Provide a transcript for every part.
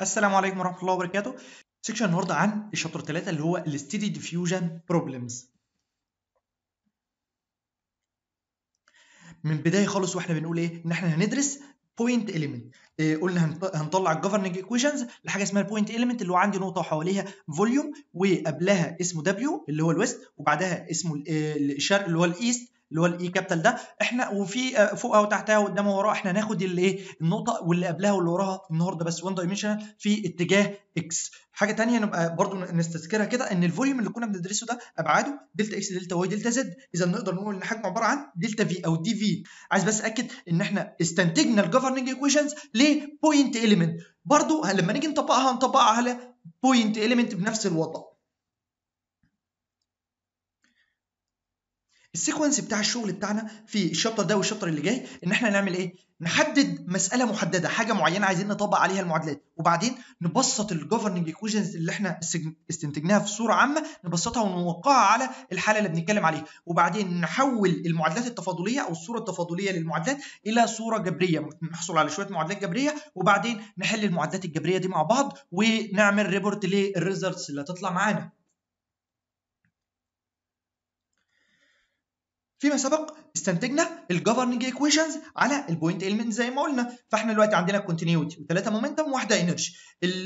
السلام عليكم ورحمة الله وبركاته. section النهارده عن ال chapter 3 اللي هو ال steady diffusion problems من البدايه خالص وإحنا بنقول إيه؟ إن إحنا هندرس point element إيه قلنا هنط- هنطلع ال governing equations لحاجة اسمها ال point element اللي هو عندي نقطة وحواليها volume وقبلها اسمه W اللي هو ال west وبعدها اسمه ال- الشرق اللي هو ال east اللي هو ال E capital ده إحنا وفي آه، فوقها وتحتها وقدامها وراها إحنا هناخد الايه النقطة واللي قبلها واللي وراها النهارده بس 1 dimension في اتجاه X حاجة تانية نبقى برضو نستذكرها كده إن ال volume اللي كنا بندرسه ده أبعاده delta X delta Y delta Z إذا نقدر نقول إن حجمه عبارة عن delta V أو dV عايز بس أكد إن إحنا استنتجنا ال governing equations ل point element برضو لما نيجي نطبقها هنطبقها على point element بنفس الوضع. ال sequence بتاع الشغل بتاعنا في ال chapter ده وال chapter اللي جاي إن إحنا نعمل إيه؟ نحدد مسألة محددة حاجة معينة عايزين نطبق عليها المعادلات. وبعدين نبسط ال governing equations اللي إحنا استنتجناها في صورة عامة نبسطها ونوقعها على الحالة اللي بنتكلم عليها. وبعدين نحول المعادلات التفاضلية أو الصورة التفاضلية للمعادلات إلى صورة جبرية. نحصل على شوية معادلات جبرية وبعدين نحل المعادلات الجبرية دي مع بعض ونعمل report لل results اللي هتطلع معانا. فيما سبق استنتجنا ال governing equations على ال point element زي ما قلنا. فاحنا دلوقتي عندنا continuity وثلاثة momentum وواحدة energy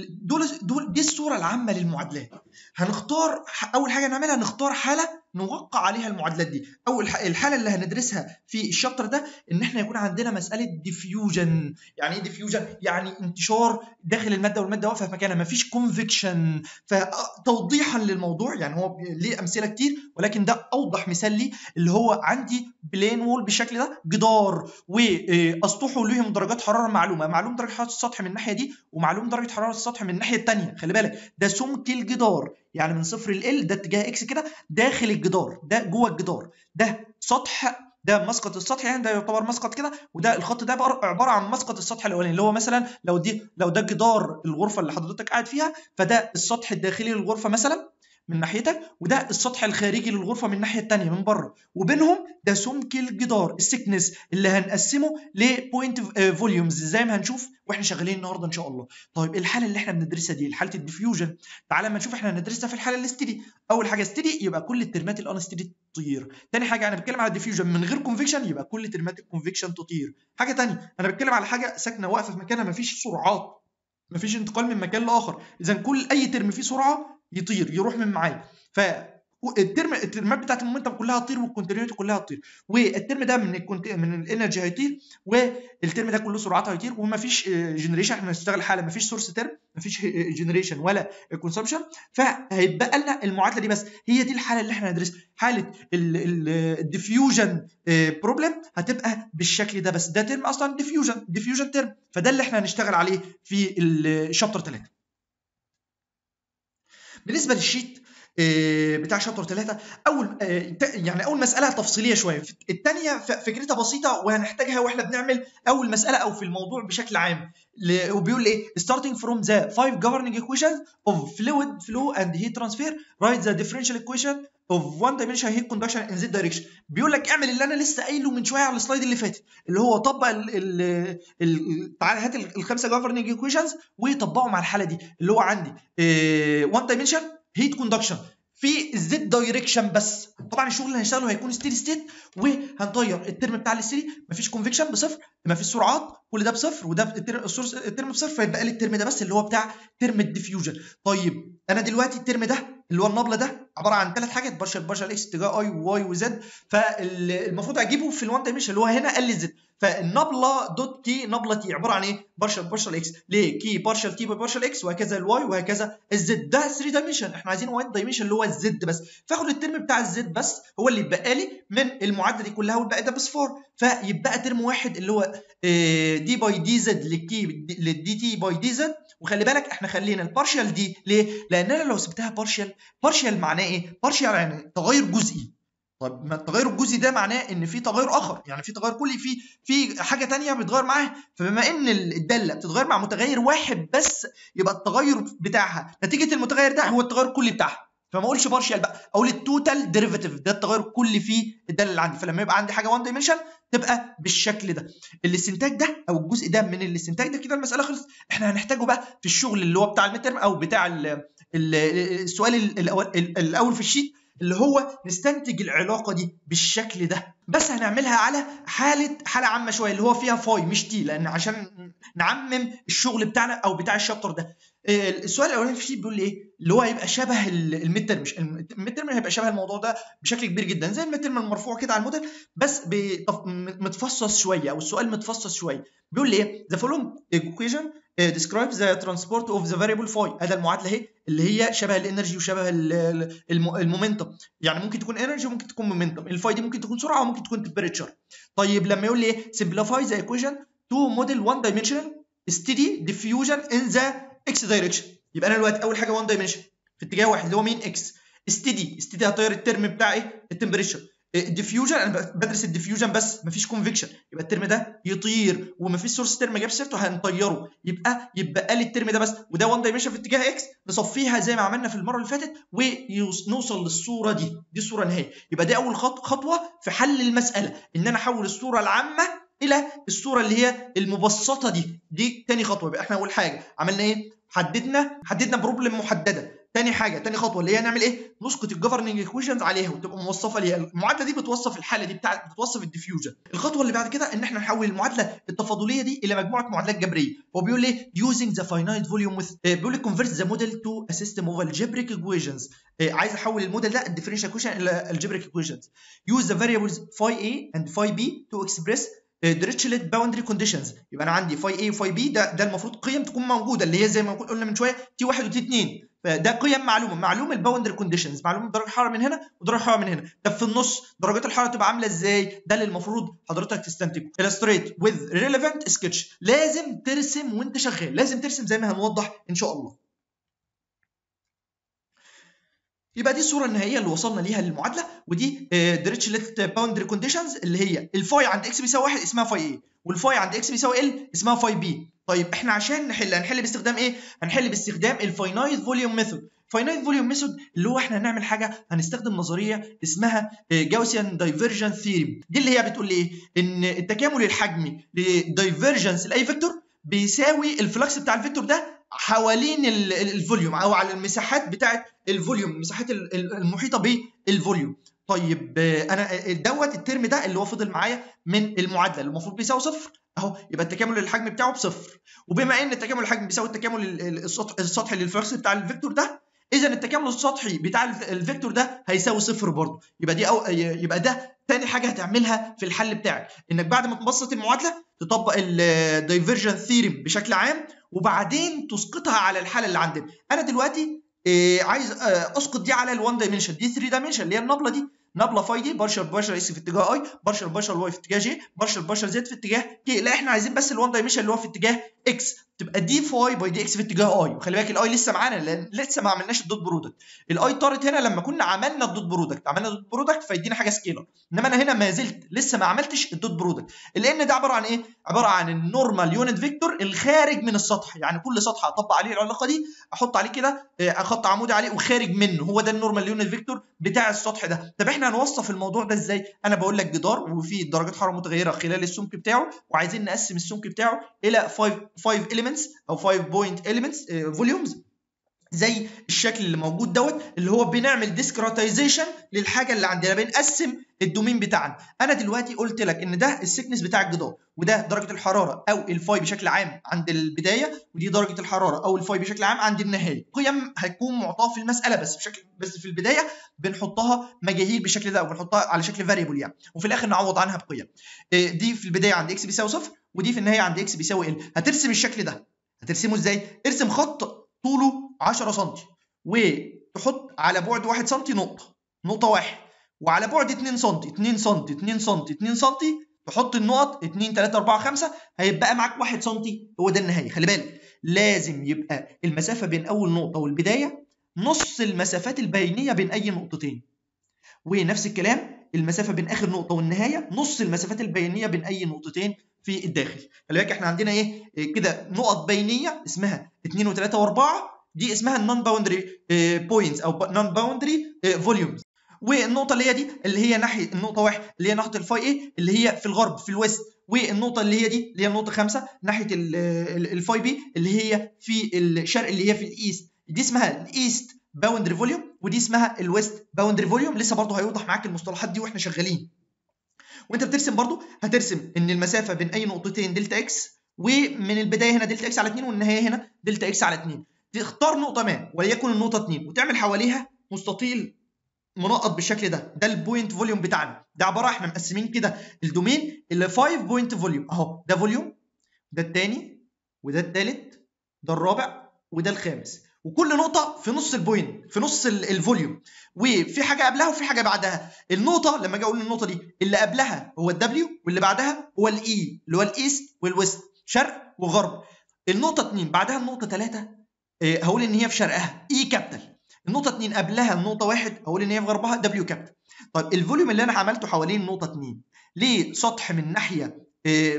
دول دول دي الصورة العامة للمعادلات. هنختار أول حاجة نعملها نختار حالة نوقع عليها المعادلات دي. أول الحالة اللي هندرسها في ال chapter ده إن إحنا يكون عندنا مسألة diffusion يعني إيه diffusion يعني انتشار داخل المادة والمادة واقفة في مكانها. مفيش convection فتوضيحا للموضوع. يعني هو ليه أمثلة كتير ولكن ده أوضح مثال ليه اللي هو عندي plane wall بالشكل ده؟ جدار. واسطحه ليهم درجات حرارة معلومة. معلوم درجة حرارة السطح من الناحية دي ومعلوم درجة حرارة السطح من الناحية الثانية خلي بالك ده سمك الجدار. يعني من صفر ل ده اتجاه X كده داخل الجدار. ده جوه الجدار. ده سطح ده مسقط السطح يعني ده يعتبر مسقط كده. وده الخط ده بقى عبارة عن مسقط السطح الأولاني. اللي هو مثلا لو دي لو ده جدار الغرفة اللي حضرتك قاعد فيها فده السطح الداخلي للغرفة مثلا من ناحيتك وده السطح الخارجي للغرفة من الناحية الثانية من بره. وبينهم ده سمك الجدار ال thickness اللي هنقسمه ل point volumes زي ما هنشوف وإحنا شغالين النهارده إن شاء الله. طيب الحالة اللي إحنا بندرسها دي حاله ال diffusion تعالى ما نشوف إحنا هندرسها في الحالة ال steady أول حاجة steady يبقى كل ال terms ات ال unsteady تطير. تاني حاجة أنا بتكلم على ال diffusion من غير convection يبقى كل term ات ال convection تطير. حاجة تانية أنا بتكلم على حاجة ساكنة واقفة في مكانها مفيش سرعات. مفيش انتقال من مكان لآخر. اذا كل أي term فيه سرعة يطير يروح من معايا. ف ال term ال term ات بتاعت ال momentum كلها هتطير وال continuity كلها هتطير. وال term ده من ال cont... من ال energy هيطير وال term ده كله سرعات هيطير ومفيش generation إحنا هنشتغل حاله مفيش source term مفيش generation ولا consumption فهيبقى لنا المعادلة دي بس. هي دي الحالة اللي إحنا هندرسها. حالة ال diffusion problem هتبقى بالشكل ده بس. ده term أصلا diffusion diffusion term فده اللي إحنا هنشتغل عليه في ال chapter 3 بالنسبة لل sheet بتاع chapter 3 أول آه، يعني أول مسألة تفصيلية شوية. الثانية فكرتها بسيطة وهنحتاجها وإحنا بنعمل أول مسألة أو في الموضوع بشكل عام. وبيقول إيه starting from the five governing equations of fluid flow and heat transfer write the differential equation of one dimensional heat conduction in z direction. بيقول لك اعمل اللي أنا لسه قايله من شوية على ال slide اللي فاتت اللي هو طبق ال ال ال تعالى هات ال- الخمسة governing equations وطبقهم على الحالة دي. اللي هو عندي one dimension heat conduction في ال z direction بس. طبعا الشغل اللي هنشتغله هيكون steady state وهنطير. ال term بتاع ال steady مفيش convection بصفر مفيش سرعات كل ده بصفر وده ال term بصفر فيبقى لي ال term ده بس اللي هو بتاع term ال diffusion طيب أنا دلوقتي ال term ده اللي هو ال nabla ده عبارة عن ثلاث حاجات partial partial x اتجاه i و y و z. فالمفروض أجيبه في ال one dimension اللي هو هنا لي z فال nabla dot k nabla T عبارة عن إيه؟ partial partial x. ليه؟ k partial T partial x وهكذا ال y وهكذا ال z ده 3 dimension إحنا عايزين 1 dimension اللي هو ال z بس. فآخد ال term بتاع ال z بس هو اللي يتبقى لي من المعادله دي كلها والباقي ده بصفار فيبقى term واحد اللي هو d by dz لل k لل dT by dz وخلي بالك إحنا خلينا ال partial دي ليه؟ لأن أنا لو سبتها partial partial معناه إيه؟ partial يعني تغير جزئي. طب ما التغير الجزئي ده معناه إن في تغير آخر. يعني في تغير كلي في في حاجة تانية بتتغير معاها. فبما إن الدالة بتتغير مع متغير واحد بس يبقى التغير بتاعها نتيجة المتغير ده هو التغير الكلي بتاعها. فما أقولش partial بقى أقول ال total derivative ده التغير الكلي في الدالة اللي عندي. فلما يبقى عندي حاجة 1 dimension تبقى بالشكل ده. الاستنتاج ده أو الجزء ده من الاستنتاج ده كده المسألة خلصت. إحنا هنحتاجه بقى في الشغل اللي هو بتاع ال mid أو بتاع ال ال السؤال الأول الأول في ال sheet اللي هو نستنتج العلاقة دي بالشكل ده. بس هنعملها على حالة حالة عامة شوية اللي هو فيها phi مش T لأن عشان نعمم الشغل بتاعنا أو بتاع ال chapter ده. السؤال الأولاني في ال sheet بيقول إيه؟ اللي هو هيبقى شبه ال midterm مش ال midterm هيبقى شبه الموضوع ده بشكل كبير جدا زي ال midterm المرفوع كده على ال Moodle بس متفصص شوية أو السؤال متفصص شوية. بيقول لي إيه؟ the following equation describes the transport of the variable phi. ادي المعادلة أهي اللي هي شبه ال energy وشبه ال momentum يعني ممكن تكون energy وممكن تكون momentum ال phi دي ممكن تكون سرعة وممكن تكون temperature طيب لما يقول لي إيه؟ simplify the equation to model one dimensional steady diffusion in x direction يبقى أنا دلوقتي أول حاجة 1 dimension. في اتجاه واحد اللي هو مين؟ x steady steady هطير ال term بتاع إيه؟ ال temperature ال diffusion أنا بدرس ال diffusion بس مفيش convection يبقى ال term ده يطير ومفيش source term جاب سيرته هنطيره يبقى يبقى لي ال term ده بس. وده 1 dimension في اتجاه x نصفيها زي ما عملنا في المرة اللي فاتت ونوصل للصورة دي. دي الصورة النهائية. يبقى دي أول خطوة في حل المسألة. إن أنا أحول الصورة العامة إلى الصورة اللي هي المبسطة دي. دي تاني خطوة يبقى إحنا أول حاجة عملنا إيه؟ حددنا حددنا problem محددة. تاني حاجة تاني خطوة اللي هي نعمل إيه؟ نسقط ال governing equations عليها وتبقى موصفة ليها. المعادلة دي بتوصف الحالة دي بتاعت بتوصف ال diffusion الخطوة اللي بعد كده إن إحنا نحول المعادلة التفاضلية دي إلى مجموعة معادلات جبرية. هو بيقول ليه using the finite volume with بيقول لي convert the model to a system of algebraic equations. عايز أحول الموديل ده ال differential equation إلى algebraic equations. use the variables phi a and phi b to express Dirichlet boundary conditions. يبقى أنا عندي phi A و phi B ده ده المفروض قيم تكون موجودة اللي هي زي ما قلنا من شوية T 1 و T 2 فده قيم معلومة. معلوم ال boundary conditions. معلوم درجة الحرارة من هنا ودرجة الحرارة من هنا. طب في النص درجات الحرارة تبقى عاملة إزاي؟ ده اللي المفروض حضرتك تستنتجه. Illustrate with relevant sketch. لازم ترسم وأنت شغال. لازم ترسم زي ما هنوضح إن شاء الله. يبقى دي الصورة النهائية اللي وصلنا ليها للمعادلة ودي Dirichlet boundary conditions اللي هي ال phi عند x بيساوي 1 اسمها phi A وال phi عند x بيساوي L اسمها phi B طيب إحنا عشان نحل هنحل باستخدام إيه؟ هنحل باستخدام ال finite volume method finite volume method اللي هو إحنا هنعمل حاجة هنستخدم نظرية اسمها Gaussian divergence theory دي اللي هي بتقول إيه؟ إن التكامل الحجمي ل divergence لأي vector بيساوي ال flux بتاع ال vector ده حوالين ال volume أو على المساحات بتاعة ال volume المساحات المحيطة بال volume. طيب أنا دوت ال term ده اللي هو فضل معايا من المعادلة اللي المفروض بيساوي صفر أهو يبقى التكامل الحجم بتاعه بصفر. وبما إن التكامل الحجم بيساوي التكامل السطحي لل flux بتاع ال vector ده إذا التكامل السطحي بتاع ال vector ده هيساوي صفر برضه. يبقى دي أو يبقى ده تاني حاجة هتعملها في الحل بتاعك إنك بعد ما تبسط المعادلة تطبق ال divergence theorem بشكل عام وبعدين تسقطها على الحالة اللي عندنا. أنا دلوقتي عايز أسقط دي على ال1 dimension دي 3 dimension اللي هي ال nabla دي. nabla phi دي partial partial x في اتجاه i partial partial y في اتجاه j partial partial z في اتجاه k لا إحنا عايزين بس ال1 dimension اللي هو في اتجاه x تبقى d phi by dx في اتجاه i وخلي بالك ال i لسه معانا لأن لسه ما عملناش ال dot product ال i طارت هنا لما كنا عملنا ال dot product عملنا ال dot product فيدينا حاجة scalar إنما أنا هنا ما زلت لسه ما عملتش ال dot product لأن ده عبارة عن إيه؟ عبارة عن ال normal unit vector الخارج من السطح. يعني كل سطح أطبق عليه العلاقة دي أحط عليه كده خط عمودي عليه وخارج منه. هو ده ال normal unit vector بتاع السطح ده. طب إحنا هنوصف الموضوع ده إزاي؟ أنا بقول لك جدار وفيه درجات حرارة متغيرة خلال السمك بتاعه وعايزين نقسم السمك بتاعه إلى 5 5 elements أو 5 point elements volumes زي الشكل اللي موجود دوت اللي هو بنعمل discretization للحاجة اللي عندنا بنقسم ال domain بتاعنا. أنا دلوقتي قلت لك إن ده ال thickness بتاع الجدار وده درجة الحرارة أو ال phi بشكل عام عند البداية ودي درجة الحرارة أو ال phi بشكل عام عند النهاية. قيم هتكون معطاة في المسألة بس بشكل بس في البداية بنحطها مجاهيل بالشكل ده وبنحطها على شكل variable يعني. وفي الآخر نعوض عنها بقيم. دي في البداية عند x بيساوي صفر ودي في النهاية عند x بيساوي L. هترسم الشكل ده. هترسمه إزاي؟ ارسم خط طوله 10 سم وتحط على بعد 1 سم نقطة. نقطة واحد. وعلى بعد 2 سم 2 سم 2 سم 2 سم تحط النقط. 2 3 4 5 هيبقى معاك 1 سم هو ده النهاية. خلي بالك. لازم يبقى المسافة بين أول نقطة والبداية نص المسافات البينية بين أي نقطتين. ونفس الكلام المسافة بين آخر نقطة والنهاية نص المسافات البينية بين أي نقطتين في الداخل. خلي بالك إحنا عندنا إيه؟ كده نقط بينية اسمها 2 و3 و4 دي اسمها ال non-boundary points أو non-boundary volumes والنقطة اللي هي دي اللي هي ناحية النقطة واحد اللي هي ناحيه ال phi A اللي هي في الغرب في ال west والنقطة اللي هي دي اللي هي النقطه خمسة ناحية ال phi B اللي هي في الشرق اللي هي في ال east. دي اسمها ال east boundary volume ودي اسمها ال west boundary volume لسه برضه هيوضح معاك المصطلحات دي وإحنا شغالين. وانت بترسم برضه هترسم ان المسافة بين أي نقطتين delta x ومن البداية هنا delta x على 2 والنهاية هنا delta x على 2 تختار نقطة ما وليكن النقطة 2 وتعمل حواليها مستطيل منقط بالشكل ده. ده ال point volume بتاعنا. ده عبارة إحنا مقسمين كده ال domain اللي 5 point volume أهو ده volume ده الثاني وده الثالث ده الرابع وده الخامس. وكل نقطة في نص ال point في نص ال volume. وفي حاجة قبلها وفي حاجة بعدها. النقطة لما أجي أقول النقطة دي اللي قبلها هو ال W واللي بعدها هو ال E اللي هو ال east وال west شرق وغرب. النقطة 2 بعدها النقطة 3 هقول إن هي في شرقها. E capital النقطة 2 قبلها النقطة 1 هقول إن هي في غربها W capital طيب ال volume اللي أنا عملته حوالين النقطة 2 ليه سطح من ناحية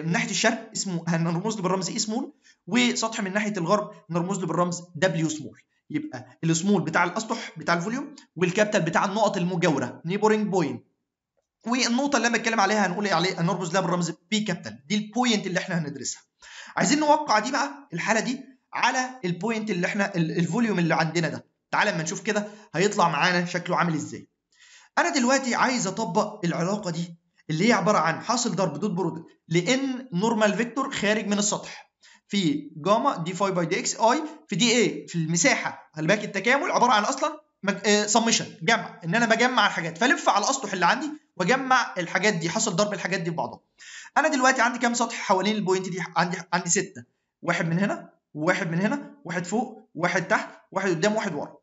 من ناحية الشرق اسمه هنرمز له بالرمز اي سمول وسطح من ناحية الغرب نرمز له بالرمز دبليو سمول يبقى السمول بتاع الأسطح بتاع ال volume وال capital بتاع النقط المجاورة neighboring point والنقطة اللي أنا بتكلم عليها هنقول عليه هنرمز لها بالرمز P capital دي ال point اللي إحنا هندرسها. عايزين نوقع دي بقى الحالة دي على ال point اللي إحنا ال volume اللي عندنا ده. تعالى اما نشوف كده هيطلع معانا شكله عامل إزاي. أنا دلوقتي عايز أطبق العلاقة دي اللي هي عبارة عن حاصل ضرب dot product لأن normal vector خارج من السطح. في gamma d phi by dx i في dA في المساحة. خلي بالك التكامل عبارة عن أصلا سمشن جمع. إن أنا بجمع الحاجات. فلف على الاسطح اللي عندي وأجمع الحاجات دي حصل ضرب الحاجات دي ببعضها أنا دلوقتي عندي كام سطح حوالين ال point دي؟ عندي عندي ستة. واحد من هنا وواحد من هنا واحد فوق واحد تحت واحد قدام واحد ورا.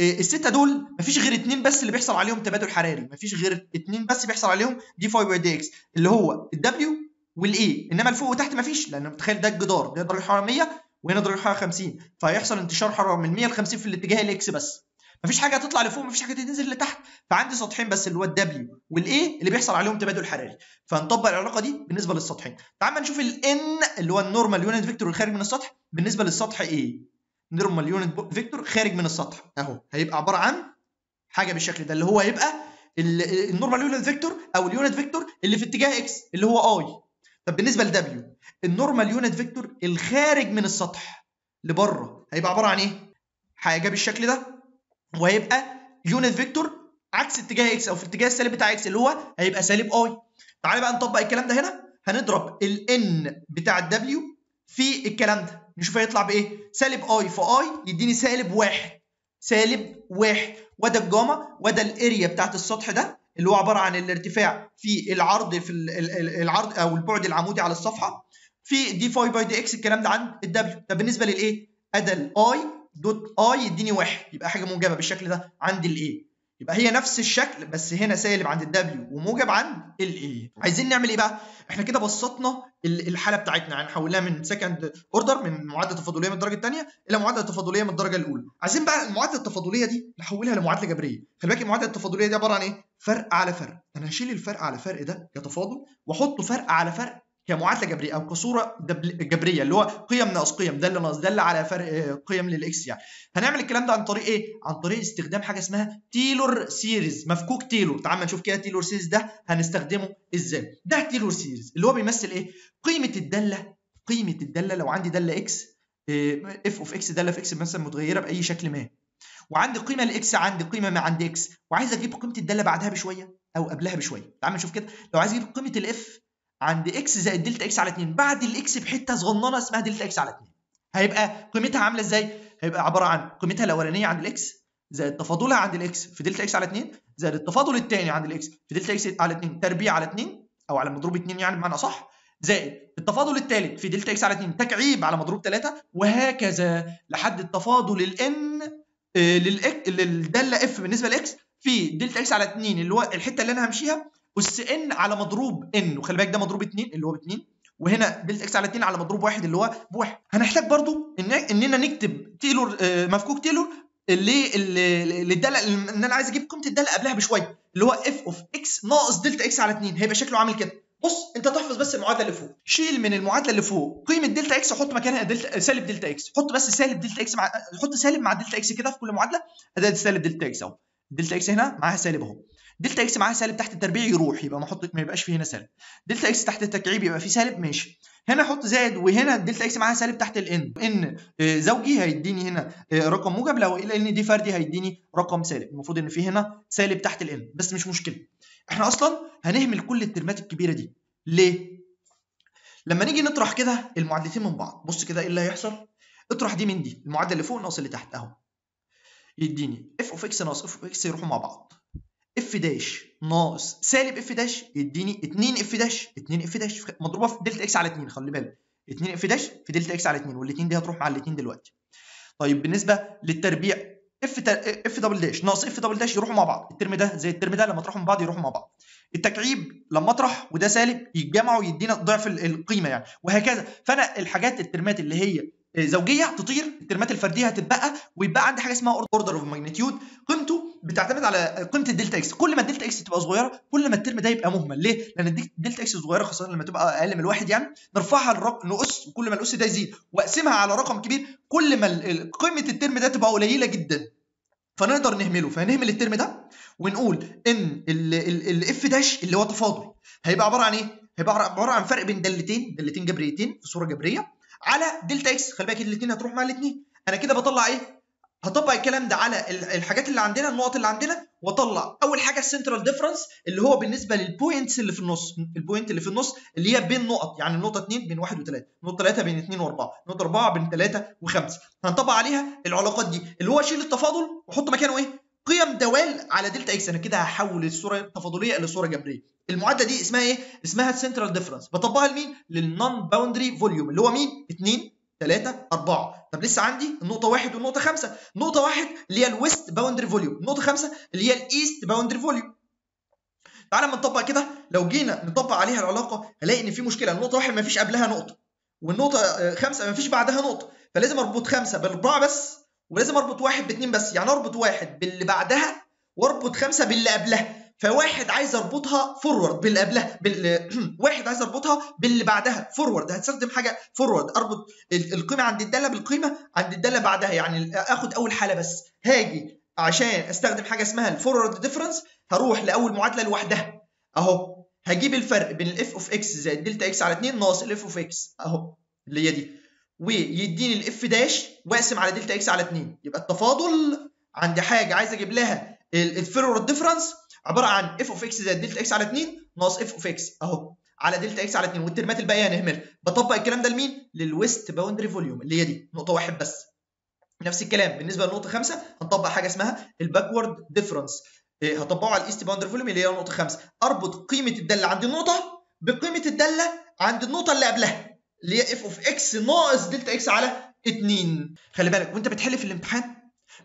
الستة دول مفيش غير اتنين بس اللي بيحصل عليهم تبادل حراري. مفيش غير اتنين بس بيحصل عليهم d phi by dx اللي هو الدبليو والاي إنما الفوق وتحت مفيش لأن متخيل ده الجدار ده درجة حرارة 100 وهنا درجة حرارة 50 فهيحصل انتشار حرارة من 100 ل 50 في الاتجاه ال x بس. مفيش حاجة هتطلع لفوق مفيش حاجة تنزل لتحت. فعندي سطحين بس اللي هو الدبليو. والاي اللي بيحصل عليهم تبادل حراري. فهنطبق العلاقة دي بالنسبة للسطحين. تعال نشوف ال n اللي هو ال normal unit vector الخارج من السطح. بالنسبة للسطح e؟ normal unit vector خارج من السطح. أهو. هيبقى عبارة عن حاجة بالشكل ده اللي هو هيبقى ال normal unit vector أو ال unit vector اللي في اتجاه x اللي هو i طب بالنسبة ل w ال normal unit vector الخارج من السطح لبره هيبقى عبارة عن إيه؟ حاجة بالشكل ده. وهيبقى unit vector عكس اتجاه x أو في الاتجاه السالب بتاع x اللي هو هيبقى سالب i تعالى بقى نطبق الكلام ده هنا. هنضرب الان بتاع الدبليو في الكلام ده. نشوف هيطلع بإيه. سالب i في i يديني سالب واحد. سالب واحد. وده الجاما وده ال area بتاعت السطح ده اللي هو عبارة عن الارتفاع في العرض في العرض أو البعد العمودي على الصفحة. في d phi by d x الكلام ده عند الدبليو طب بالنسبة للإيه؟ ادى ال e dot i يديني واحد. يبقى حاجة موجبة بالشكل ده عند ال e يبقى هي نفس الشكل بس هنا سالب عند الدبليو وموجب عند الاي عايزين نعمل إيه بقى؟ إحنا كده بسطنا الحالة بتاعتنا. يعني حولناها من second order من معادلة تفاضلية من الدرجة الثانية إلى معادلة تفاضلية من الدرجة الأولى. عايزين بقى المعادلة التفاضلية دي نحولها لمعادلة جبرية. خلي بالك المعادلة التفاضلية دي عبارة عن إيه؟ فرق على فرق. أنا هشيل الفرق على فرق ده كتفاضل وأحطه فرق على فرق كمعادله جبرية أو كصوره جبرية اللي هو قيم ناقص قيم اللي ناقص اللي على فرق قيم لل x يعني. هنعمل الكلام ده عن طريق إيه؟ عن طريق استخدام حاجة اسمها Taylor series مفكوك تيلور تعال نشوف كده Taylor series ده هنستخدمه إزاي. ده Taylor series اللي هو بيمثل إيه؟ قيمة الدالة قيمة الدالة. لو عندي دالة x f of x دالة في x مثلا متغيرة بأي شكل ما. وعندي قيمة ل x عندي قيمة ما عند x وعايز أجيب قيمة الدالة بعدها بشوية أو قبلها بشوية. تعال نشوف كده. لو عايز أجيب قيمة ال f عند x زائد delta x على 2 بعد ال x بحتة صغننة اسمها delta x على 2 هيبقى قيمتها عاملة إزاي؟ هيبقى عبارة عن قيمتها الأولانية عند ال x زائد تفاضلها عند ال x في delta x على 2 زائد التفاضل الثاني عند ال x في delta x على 2 تربيع على 2 أو على مضروب 2 يعني بمعنى صح زائد التفاضل الثالث في delta x على 2 تكعيب على مضروب 3 وهكذا لحد التفاضل ال n للداله f بالنسبة ل x في delta x على 2 اللي هو الحتة اللي أنا همشيها اس n على مضروب n وخلي بالك ده مضروب 2 اللي هو ب 2 وهنا delta x على 2 على مضروب 1 اللي هو بواحد هنحتاج برضو إن إننا نكتب تيلور مفكوك تيلور للداله إن أنا عايز أجيب قيمة الداله قبلها بشوية اللي هو f of x ناقص delta x على 2 هيبقى شكله عامل كده. بص أنت تحفظ بس المعادلة اللي فوق. شيل من المعادلة اللي فوق قيمة delta x وحط مكانها دلتا سالب delta x. حط بس سالب delta x مع حط سالب مع delta x كده في كل معادلة أدي سالب delta x أهو. delta x هنا معاها سالب أهو. delta x معاها سالب تحت التربيع يروح يبقى ما أحط ما يبقاش في هنا سالب. delta x تحت التكعيب يبقى في سالب ماشي. هنا أحط زائد وهنا delta x معاها سالب تحت ال n n زوجي هيديني هنا آه، رقم موجب لو n دي فردي هيديني رقم سالب. المفروض إن في هنا سالب تحت ال n بس مش مشكلة. إحنا أصلا هنهمل كل الترمات الكبيرة دي. ليه؟ لما نيجي نطرح كده المعادلتين من بعض بص كده إيه اللي هيحصل؟ اطرح دي من دي المعادلة اللي فوق ناقص اللي تحت أهو. يديني f of x ناقص f of x يروحوا مع بعض. f dash ناقص. سالب f dash يديني 2 f dash 2 f dash مضروبة في delta x على 2 خلي بالك. 2 f dash في delta x على 2 والاثنين دي هتروح مع الاثنين دلوقتي. طيب بالنسبة للتربيع f f double dash ناقص f double dash يروحوا مع بعض. ال term ده زي ال term ده لما تروحوا من بعض يروحوا مع بعض. التكعيب لما اطرح وده سالب يتجمعوا يدينا ضعف القيمة يعني وهكذا. فأنا الحاجات الترمات اللي هي زوجية تطير الترمات الفردية هتتبقى ويبقى عندي حاجة اسمها order of magnitude قيمته بتعتمد على قيمه ال delta x كل ما ال delta x تبقى صغيرة كل ما ال term ده يبقى مهمل. ليه؟ لأن ال delta x صغيرة خاصة لما تبقى أقل من الواحد يعني. نرفعها للرقم نقص وكل ما الاس ده يزيد. وأقسمها على رقم كبير. كل ما قيمة ال term ده تبقى قليلة جدا. فنقدر نهمله. فنهمل ال term ده ونقول إن ال f dash اللي هو تفاضل هيبقى عبارة عن إيه؟ هيبقى عبارة عن فرق بين دالتين دالتين جبريتين في صورة جبرية على delta x خلي بالك الاثنين هتروح مع الاثنين أنا كده بطلع إيه؟ هطبق الكلام ده على الحاجات اللي عندنا النقط اللي عندنا واطلع أول حاجة ال central difference اللي هو بالنسبة لل points اللي في النص ال point اللي في النص اللي هي بين نقط يعني النقطة 2 بين 1 و3 النقطة 3 بين 2 و4 النقطة 4 بين 3 و5 هنطبق عليها العلاقات دي اللي هو اشيل التفاضل واحط مكانه إيه؟ قيم دوال على delta x. أنا كده هحول الصورة التفاضلية إلى صورة جبريه المعادلة دي اسمها إيه؟ اسمها ال central difference بطبقها لمين؟ لل non-boundary volume اللي هو مين؟ 2 3 4 طب لسه عندي النقطة 1 والنقطة 5 نقطة 1 اللي هي ال west boundary volume. النقطة 5 اللي هي ال east boundary volume. تعالى لما نطبق كده. لو جينا نطبق عليها العلاقة هلاقي إن في مشكلة. النقطة 1 ما فيش قبلها نقطة. والنقطة 5 ما فيش بعدها نقطة. فلازم أربط 5 باربعة بس ولازم أربط 1 باثنين بس. يعني أربط 1 باللي بعدها وأربط 5 باللي قبلها. فواحد عايز اربطها forward باللي قبلها بال... واحد عايز اربطها باللي بعدها forward هتستخدم حاجة forward أربط القيمة عند الدالة بالقيمة عند الدالة بعدها. يعني آخد أول حالة بس. هاجي عشان أستخدم حاجة اسمها ال forward difference هروح لأول معادلة لوحدها. أهو. هجيب الفرق بين ال f of x زائد delta x على 2 ناقص ال f of x أهو. اللي هي دي. ويديني ال f dash واقسم على delta x على 2 يبقى التفاضل عندي حاجة عايز أجيب لها ال forward difference عبارة عن f of x زائد delta x على 2 ناقص f of x أهو. على delta x على 2 والترمات الباقية هنهملها بطبق الكلام ده لمين؟ لل west boundary volume اللي هي دي. نقطة واحد بس. نفس الكلام. بالنسبة لنقطة 5 هنطبق حاجة اسمها ال backward difference إيه هطبقه على ال east boundary volume اللي هي نقطة 5 أربط قيمة الدالة عند النقطة بقيمة الدالة عند النقطة اللي قبلها اللي هي f of x ناقص delta x على 2 خلي بالك وانت بتحل في الامتحان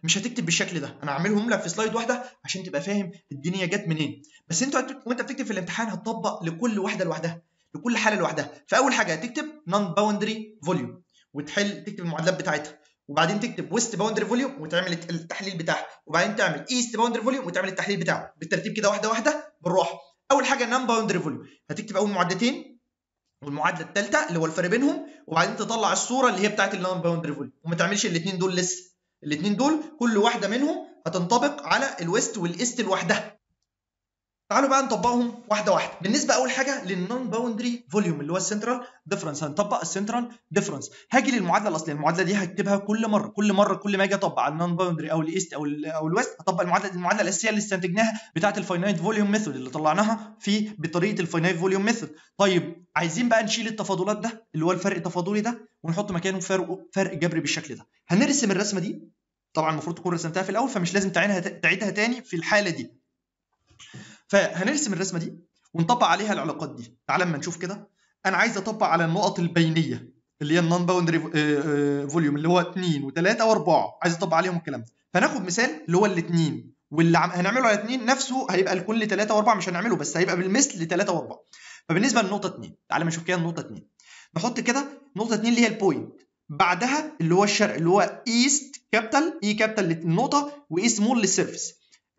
مش هتكتب بالشكل ده. أنا هعملهم لك في slide واحدة عشان تبقى فاهم الدنيا جت منين. بس أنت وأنت بتكتب في الامتحان هتطبق لكل واحدة لوحدها لكل حالة لوحدها. فأول حاجة هتكتب non-boundary volume وتحل تكتب المعادلات بتاعتها. وبعدين تكتب west boundary volume وتعمل التحليل بتاعها. وبعدين تعمل east boundary volume وتعمل التحليل بتاعه بالترتيب كده واحدة واحدة بالراحة. أول حاجة non-boundary volume هتكتب أول معادلتين والمعادلة الثالثه اللي هو الفرق بينهم. وبعدين تطلع الصورة اللي هي بتاعت ال non-boundary volume وما تعملش الاثنين دول لسه الاثنين دول كل واحدة منهم هتنطبق على ال west وال east لوحدها. تعالوا بقى نطبقهم واحدة واحدة. بالنسبة أول حاجة لل non-boundary volume اللي هو ال central difference هنطبق ال central difference هاجي للمعادلة الأصلية. المعادلة دي هكتبها كل مرة. كل مرة كل ما أجي أطبق على ال non-boundary أو ال east أو ال أو ال west اطبق المعادلة المعادلة الأساسية اللي استنتجناها بتاعة ال finite volume method اللي طلعناها في بطريقة ال finite volume method طيب عايزين بقى نشيل التفاضلات ده اللي هو الفرق التفاضلي ده ونحط مكانه فرق فرق جبري بالشكل ده. هنرسم الرسمة دي. طبعا المفروض تكون رسمتها في الأول فمش لازم تعينها تعيدها تاني في الحالة دي. فهنرسم الرسمة دي ونطبق عليها العلاقات دي. تعال اما نشوف كده. أنا عايز أطبق على النقط البينية اللي هي ال non-boundary volume اللي هو 2 و3 و4 عايز أطبق عليهم الكلام ده. فناخد مثال اللي هو الاثنين واللي هنعمله على 2 نفسه هيبقى لكل 3 و4 مش هنعمله بس هيبقى بالمثل 3 و4 فبالنسبة للنقطه 2 تعالى ما نشوف كده النقطة 2 نحط كده نقطة 2 اللي هي ال point بعدها اللي هو الشرق اللي هو east capital E capital للنقطه واي سمول للسيرفيس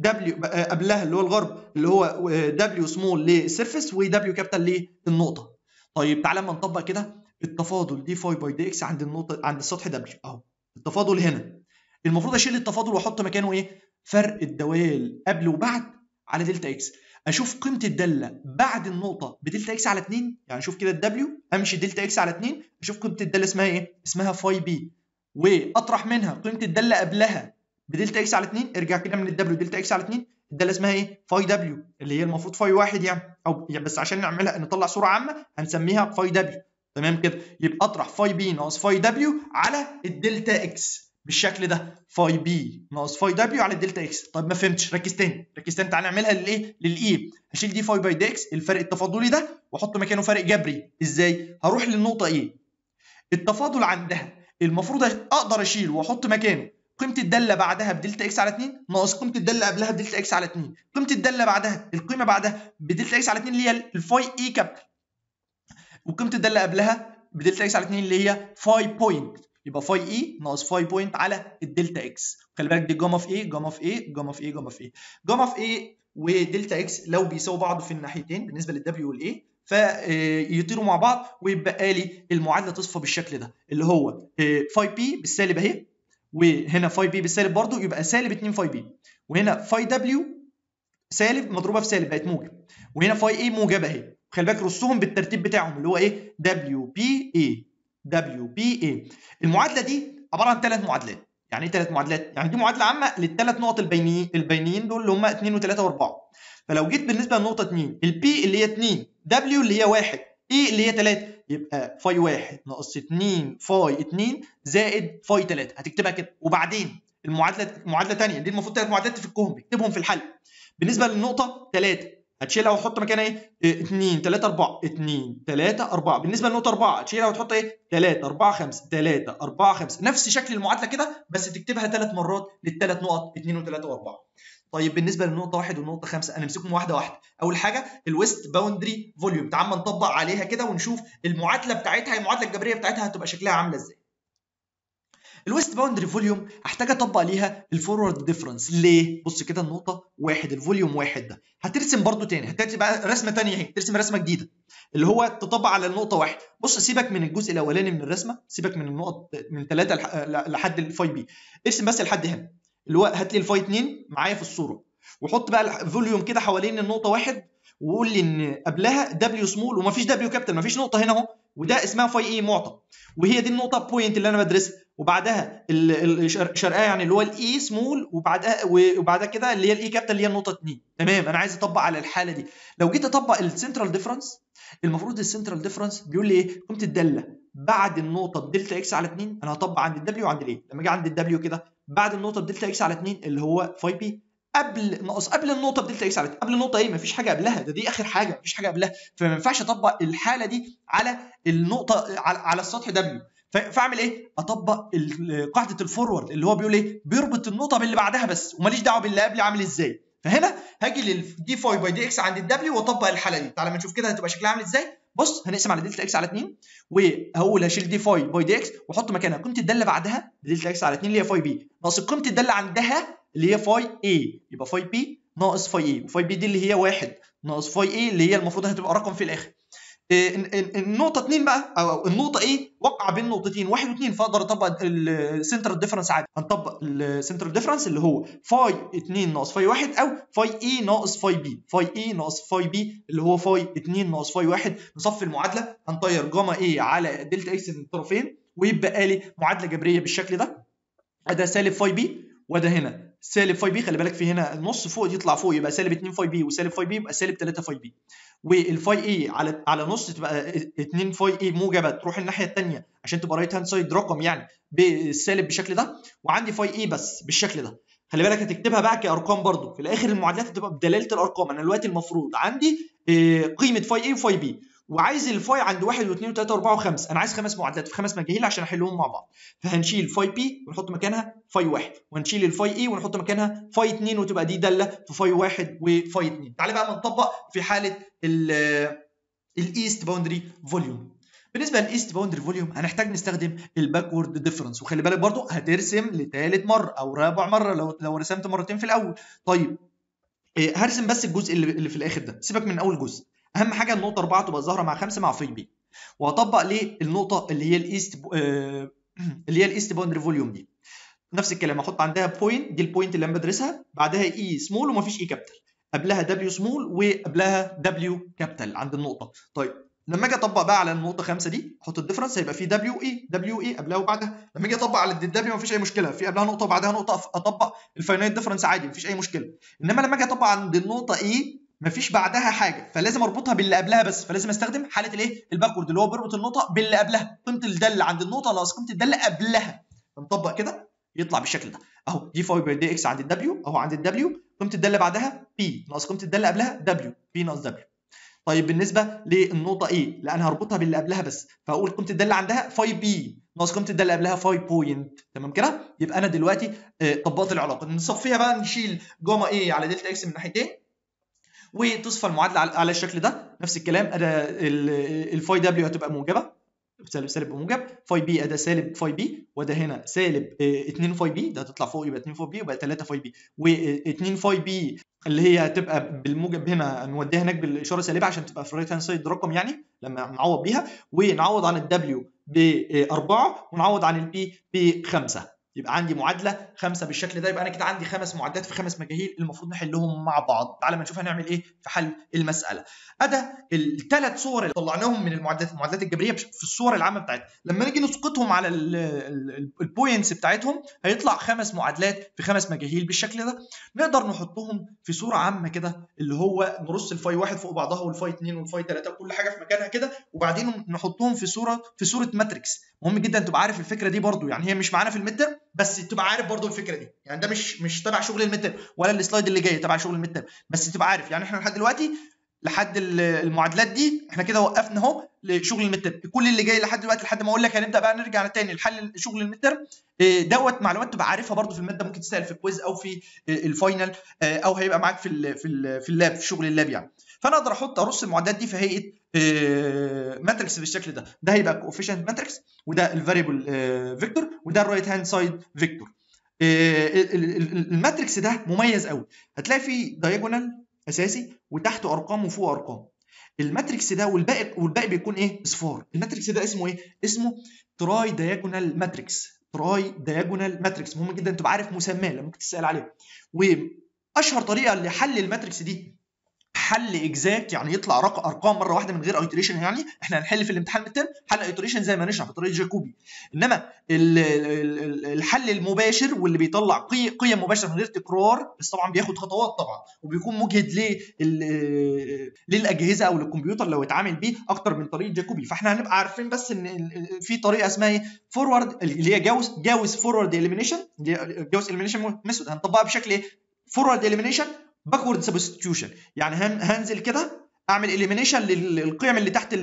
دبليو قبلها اللي هو الغرب اللي هو دبليو سمول للسيرفيس ودبليو كابيتال للنقطه طيب تعالى اما نطبق كده التفاضل d phi by dx عند النقطة عند السطح W أهو. التفاضل هنا. المفروض أشيل التفاضل وأحط مكانه إيه؟ فرق الدوال قبل وبعد على delta x أشوف قيمة الدالة بعد النقطة ب delta x على 2 يعني أشوف كده ال W أمشي delta x على 2 أشوف قيمة الدالة اسمها إيه؟ اسمها phi P وأطرح منها قيمة الدالة قبلها ب delta x على 2 ارجع كده من ال W delta x على 2 الداله اسمها إيه؟ فاي دبليو اللي هي المفروض phi واحد يعني. أو يعني بس عشان نعملها نطلع صورة عامة هنسميها فاي دبليو. تمام كده؟ يبقى أطرح phi P ناقص phi W على ال delta x بالشكل ده. phi P ناقص phi W على ال delta x. طيب ما فهمتش. ركز تاني. ركز تاني. تعالى نعملها للإيه؟ لل E هشيل d phi by dx. الفرق التفاضلي ده وأحط مكانه فرق جبري. إزاي؟ هروح للنقطة إيه؟ التفاضل عندها. المفروض أقدر أشيل وأحط مكانه. قيمة الدالة بعدها ب delta x على 2 ناقص قيمة الدالة قبلها ب delta x على 2 قيمة الدالة بعدها القيمة بعدها ب delta x على 2 اللي هي ال phi E capital وقيمة الدالة قبلها ب delta x على 2 اللي هي phi point يبقى phi E ناقص phi point على ال delta x. خلي بالك دي جاما في A gamma في A gamma في A gamma في A. gamma في A و delta x لو بيساووا بعض في الناحيتين بالنسبة لل W وال E فيطيروا مع بعض ويبقى لي المعادلة تصفى بالشكل ده اللي هو phi P بالسالب أهي وهنا phi P بالسالب برضو يبقى سالب 2 phi P. وهنا فاي دبليو سالب مضروبة في سالب بقت موجب. وهنا phi E موجبة اهي. خلي بالك رصهم بالترتيب بتاعهم اللي هو إيه؟ دبليو بي اي. دبليو بي اي. المعادلة دي عبارة عن ثلاث معادلات. يعني إيه ثلاث معادلات؟ يعني دي معادلة عامة للثلاث نقط البينيين البينيين دول اللي هم 2 و3 و4 فلو جيت بالنسبة للنقطه 2 ال P اللي هي 2 W اللي هي 1 E اللي هي 3 يبقى phi 1 ناقص 2 phi 2 زائد phi 3 هتكتبها كده. وبعدين المعادلة معادلة ثانية دي المفروض ثلاث معادلات تفكهم. اكتبهم في الحل. بالنسبة للنقطة 3 هتشيلها وتحط مكانها إيه؟ 2 3 4 2 3 4 بالنسبة للنقطة 4 هتشيلها وتحط إيه؟ 3 4 5 3 4 5 نفس شكل المعادلة كده بس تكتبها ثلاث مرات للثلاث نقط 2 و3 و4 طيب بالنسبة للنقطه 1 والنقطه 5 أنا امسكهم واحدة واحدة. أول حاجة ال west boundary volume. تعال نطبق عليها كده ونشوف المعادلة بتاعتها المعادلة الجبرية بتاعتها هتبقى شكلها عاملة إزاي. ال west boundary volume هحتاج أطبق عليها ال forward difference ليه؟ بص كده النقطة واحد ال volume واحد ده. هترسم برده تاني هترسم بقى رسمة تانية أهي ترسم رسمة جديدة. اللي هو تطبق على النقطة واحد. بص سيبك من الجزء الأولاني من الرسمة سيبك من النقط من 3 لحد ال phi P ارسم بس لحد هنا. اللي هو هات لي ال phi 2 معايا في الصورة. وحط بقى ال volume كده حوالين النقطة واحد وقول لي إن قبلها دبليو سمول ومفيش W capital مفيش نقطة هنا أهو وده اسمها phi A معطى وهي دي النقطة point اللي أنا بدرسها. وبعدها الشرقيه يعني اللي هو الاي سمول وبعدها وبعدها كده اللي هي ال E capital اللي هي النقطة 2 تمام أنا عايز أطبق على الحالة دي. لو جيت أطبق ال central difference المفروض ال central difference بيقول لي إيه؟ قيمه الدالة. بعد النقطة ب delta x على 2 أنا هطبق عند ال W وعند ال E لما أجي عند ال W كده بعد النقطة ب delta x على 2 اللي هو phi P قبل ناقص قبل النقطة ب delta x على قبل النقطة إيه؟ مفيش حاجة قبلها ده دي آخر حاجة مفيش حاجة قبلها. فما ينفعش أطبق الحالة دي على النقطة على, على السطح W فأعمل إيه؟ أطبق قاعدة ال forward اللي هو بيقول إيه؟ بيربط النقطة باللي بعدها بس وماليش دعوة باللي قبلي عامل إزاي. فهنا هاجي لل d phi by dx عند ال W وأطبق الحالة دي. تعالى ما نشوف كده هتبقى شكلها عامل إزاي. بص هنقسم على delta x على 2 وهقول هشيل d phi by dx واحط مكانها. قيمة الدالة بعدها delta x على 2 اللي هي phi P ناقص قيمة الدالة عندها اللي هي phi A يبقى phi P ناقص phi A و phi P دي اللي هي واحد. ناقص phi A اللي هي المفروض هتبقى رقم في الآخر. النقطة 2 بقى أو النقطة إيه؟ وقع بين نقطتين واحد واثنين فأقدر أطبق ال central difference عادي. هنطبق ال central difference اللي هو phi 2 ناقص phi 1 أو phi E ناقص phi P phi E ناقص phi P اللي هو phi 2 ناقص phi 1 نصفي المعادلة هنطير gamma A على delta x من الطرفين ويبقى لي معادلة جبرية بالشكل ده. ده سالب phi P وده هنا. سالب phi P خلي بالك في هنا النص فوق يطلع فوق يبقى سالب 2 phi P وسالب phi P يبقى سالب 3 phi P وال phi A على على نص تبقى 2 phi A موجبة تروح الناحية الثانية عشان تبقى right hand side رقم يعني بالسالب بالشكل ده وعندي phi E بس بالشكل ده. خلي بالك هتكتبها بقى كأرقام برضو. في الآخر المعادلات هتبقى بدلالة الأرقام. أنا دلوقتي المفروض عندي قيمة phi A و phi B. وعايز ال phi عند 1 و2 و3 و4 و5 أنا عايز خمس معادلات. في خمس مجاهيل عشان أحلهم مع بعض. فهنشيل phi P ونحط مكانها phi 1 ونشيل ال phi E ونحط مكانها phi 2 وتبقى دي دالة في phi 1 و phi 2 تعالى بقى نطبق في حالة ال east boundary volume بالنسبة لل east boundary volume هنحتاج نستخدم ال backward difference وخلي بالك برضو هترسم لثالث مرة أو رابع مرة لو لو رسمت مرتين في الأول. طيب هرسم بس الجزء اللي في الآخر ده. سيبك من أول جزء. أهم حاجة النقطة 4 تبقى ظاهرة مع 5 مع phi B. وهطبق ليه النقطة اللي هي ال east آه اللي هي ال east boundary volume دي. نفس الكلام أحط عندها point دي ال point اللي أنا بدرسها بعدها e small ومفيش E capital قبلها دبليو سمول وقبلها دبليو كابيتال عند النقطة. طيب لما أجي أطبق بقى على النقطة 5 دي أحط ال difference هيبقى في w e w e قبلها وبعدها. لما أجي أطبق على الدبليو مفيش أي مشكلة في قبلها نقطة وبعدها نقطة أطبق ال finite difference عادي مفيش أي مشكلة. إنما لما أجي أطبق عند النقطة e مفيش بعدها حاجة. فلازم أربطها باللي قبلها بس. فلازم أستخدم حالة الإيه؟ ال backward اللي هو بيربط النقطة باللي قبلها. قيمة الدالة عند النقطة ناقص قيمة الدالة قبلها. فنطبق كده؟ يطلع بالشكل ده. أهو d phi by dx عند ال w أهو عند ال w قيمة الدالة بعدها بي ناقص قيمة الدالة قبلها دبليو بي ناقص دبليو طيب بالنسبة للنقطة e لا أنا هربطها باللي قبلها بس. فأقول قيمة الدالة عندها phi B ناقص قيمة الدالة قبلها phi point تمام كده؟ يبقى أنا دلوقتي آه، طبقت العلاقة. نصفيها بقى نشيل gamma A على delta x من ناحيتين. وتصفى المعادلة على الشكل ده. نفس الكلام ادا الفاي دبليو هتبقى موجبة. سالب سالب وموجب phi P ادا سالب phi P وده هنا سالب آه، 2 phi P. ده هتطلع فوق يبقى 2 phi P يبقى 3 phi P. و2 phi B اللي هي هتبقى بالموجب هنا نوديها هناك بالإشارة سالبه عشان تبقى في ال right hand side رقم يعني لما نعوض بيها. ونعوض عن ال W بأربعة ونعوض عن ال P بخمسة. يبقى عندي معادلة خمسة بالشكل ده يبقى أنا كده عندي خمس معادلات في خمس مجاهيل المفروض نحلهم مع بعض. تعالى ما نشوف هنعمل إيه في حل المسألة. ادا الثلاث صور اللي طلعناهم من المعادلات المعادلات الجبرية في الصور العامة بتاعتها. لما نيجي نسقطهم على ال points بتاعتهم هيطلع خمس معادلات في خمس مجاهيل بالشكل ده. نقدر نحطهم في صورة عامة كده اللي هو نرص ال phi واحد فوق بعضها وال phi اثنين وال phi ثلاثة كل حاجة في مكانها كده وبعدين نحطهم في صورة في صورة matrix مهم جدا تبقى عارف الفكرة دي برضو. يعني هي مش معانا في ال midterm بس تبقى عارف برضو الفكرة دي. يعني ده مش مش تبع شغل ال midterm ولا ال slide اللي جاي تبع شغل ال midterm بس تبقى عارف. يعني إحنا لحد دلوقتي لحد المعادلات دي إحنا كده وقفنا اهو لشغل ال midterm كل اللي جاي لحد دلوقتي لحد ما أقول لك هنبدأ بقى نرجع تاني لحل شغل ال midterm دوت معلومات تبقى عارفها برضو في المادة. ممكن تسأل في ال quiz أو في ال final أو هيبقى معاك في في في ال lab في شغل ال lab يعني. فأنا أقدر أحط أرص المعادلات دي في هيئة matrix بالشكل ده. ده هيبقى coefficient matrix وده ال variable vector وده ال right hand side vector ال matrix ده مميز قوي. هتلاقي فيه diagonal أساسي وتحته أرقام وفوق أرقام. ال matrix ده والباقي والباقي بيكون إيه؟ اصفار ال matrix ده اسمه إيه؟ اسمه tri-diagonal matrix tri-diagonal matrix مهم جدا تبقى عارف مسماه لما ممكن تسأل عليه. وأشهر طريقة لحل ال matrix دي حل exact يعني يطلع رقم أرقام مرة واحدة من غير iteration يعني إحنا هنحل في الامتحان الترم حل iteration زي ما نشرح بطريقه جاكوبي. إنما الحل المباشر واللي بيطلع قيم مباشرة من غير تكرار بس طبعا بياخد خطوات طبعا وبيكون مجهد للأجهزة أو للكمبيوتر لو اتعامل بيه أكتر من طريقة جاكوبي. فإحنا هنبقى عارفين بس إن في طريقة اسمها إيه؟ forward اللي هي Gauss Gauss forward elimination Gauss elimination method هنطبقها بشكل إيه؟ forward elimination backward substitution يعني هنزل كده أعمل elimination للقيم اللي تحت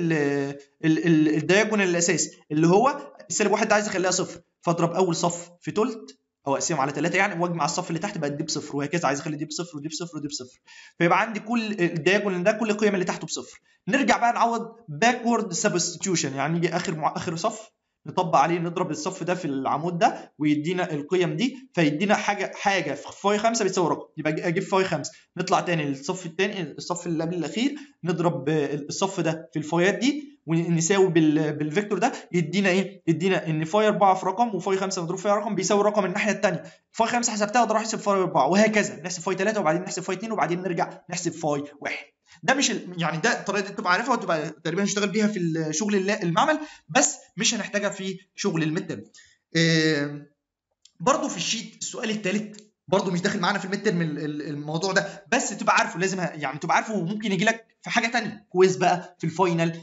ال diagonal الاساسي اللي هو السالب واحد ده عايز اخليها صفر فاضرب أول صف في تلت أو أقسمه على ثلاثة يعني واجمع الصف اللي تحت بقى دي بصفر وهكذا. عايز أخلي دي بصفر ودي بصفر ودي بصفر فيبقى عندي كل ال diagonal ده كل القيم اللي تحته بصفر. نرجع بقى نعوض backward substitution يعني نيجي آخر مع آخر صف. نطبق عليه نضرب الصف ده في العمود ده ويدينا القيم دي فيدينا حاجة حاجة في phi 5 بتساوي رقم. يبقى أجيب phi 5 نطلع تاني للصف الثاني الصف اللي قبل الأخير نضرب الصف ده في الفايات دي ونساوي بال vector ده. يدينا إيه؟ يدينا إن phi 4 في رقم و phi 5 مضروب فيها رقم بيساوي رقم الناحية الثانية phi 5 حسبتها أقدر احسب phi 4 وهكذا. نحسب phi 3 وبعدين نحسب phi 2 وبعدين نرجع نحسب phi 1 ده مش. يعني ده الطريقة دي تبقى عارفها وتبقى تقريبا نشتغل بيها في شغل المعمل بس مش هنحتاجها في شغل ال mid إيه... برضه في ال sheet السؤال الثالث برضه مش داخل معانا في ال mid الموضوع ده بس تبقى عارفه لازم يعني تبقى عارفه وممكن يجي لك في حاجة ثانية quiz بقى في ال final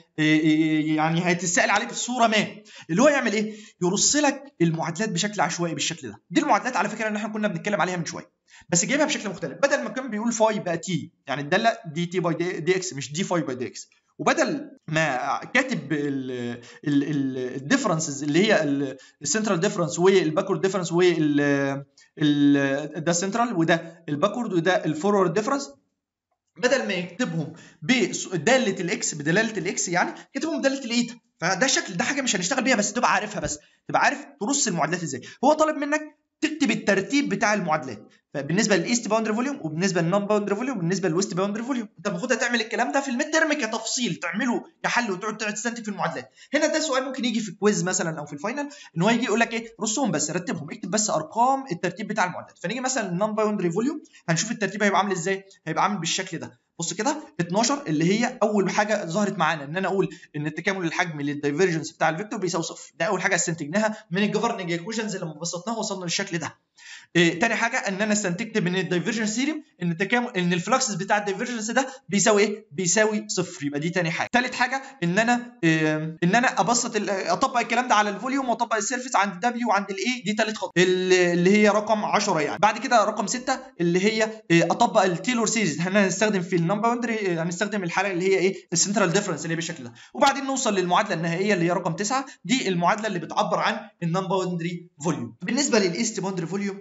يعني هتتسأل عليه بصورة ما. اللي هو يعمل إيه؟ يرص لك المعادلات بشكل عشوائي بالشكل ده. دي المعادلات على فكرة ان إحنا كنا بنتكلم عليها من شوية. بس جايبها بشكل مختلف. بدل ما كان بيقول phi بقى T يعني الداله dT by dx مش d phi by dx. وبدل ما كاتب ال differences اللي هي ال central difference وال backward difference وال ده سنترال وده ال backward وده ال forward difference بدل ما يكتبهم بدلالة ال x بدلالة ال x يعني كتبهم بدلالة ال eta فده شكل ده حاجة مش هنشتغل بيها بس تبقى عارفها بس. تبقى عارف ترص المعادلات إزاي. هو طالب منك تكتب الترتيب بتاع المعادلات. فبالنسبة لل east boundary volume وبالنسبة لل non boundary volume وبالنسبة لل west boundary volume. انت المفروض تعمل الكلام ده في ال midterm كتفصيل تعمله كحل وتقعد تستنتج في المعادلات. هنا ده سؤال ممكن يجي في ال quiz مثلا أو في ال final إن هو يجي يقول لك إيه؟ رصهم بس رتبهم اكتب بس أرقام الترتيب بتاع المعادلات. فنيجي مثلا ال non boundary volume هنشوف الترتيب هيبقى عامل إزاي هيبقى عامل بالشكل ده. بص كده 12 اللي هي أول حاجة ظهرت معانا إن أنا أقول إن التكامل الحجمي لل divergence بتاع ال vector بيساوي صفر. ده أول حاجة استنتجناها من ال governing equations لما بسطناها وصلنا للشكل ده. إيه تاني حاجة إن أنا استنتجت من ال divergence theorem إن التكامل إن ال flux بتاع ال divergence ده بيساوي إيه؟ بيساوي صفر. يبقى دي تاني حاجة. تالت حاجة إن أنا إيه إن أنا أبسط أطبق الكلام ده على ال volume وأطبق ال surface عند ال W وعند ال E دي تالت خطوه اللي هي رقم 10 يعني. بعد كده رقم 6 اللي هي إيه أطبق ال Taylor series هنستخدم في ال non boundary هنستخدم الحاله اللي هي إيه؟ ال central difference اللي هي بالشكل ده. وبعدين نوصل للمعادلة النهائية اللي هي رقم 9 دي المعادلة اللي بتعبر عن ال non boundary volume بالنسبة لل east boundary volume